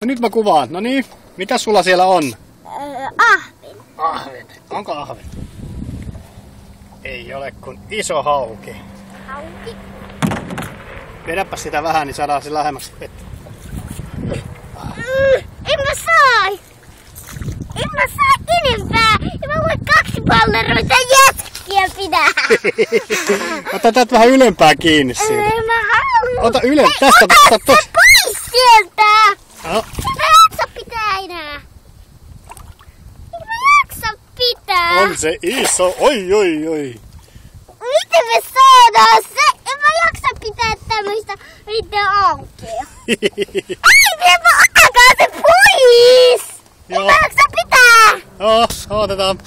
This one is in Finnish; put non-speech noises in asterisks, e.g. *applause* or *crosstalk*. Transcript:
No nyt mä kuvaan. No niin, mitä sulla siellä on? Öö, ahven. Ahven. Onko ahven? Ei ole kuin iso hauki. Hauki. Vedäpä sitä vähän, niin saadaan se lähemmäksi vettä. Mm, en mä saa. En mä saa enempää. Ja mä voin kaksi palleroita jätkiä pitää. *laughs* Ota tätä vähän ylempää kiinni siinä. En mä halua. Ota yle, Hei, tästä, ota tästä, se tästä. pois sieltä. No, En mä jaksa pitää enää. En mä jaksa pitää. On se iso. Oi, oi, oi. Miten me saadaan se? En mä jaksa pitää tämmöistä niiden ankea. Ai, me ottakaa se pois! En Joo. mä jaksa pitää! Joo, otetaan.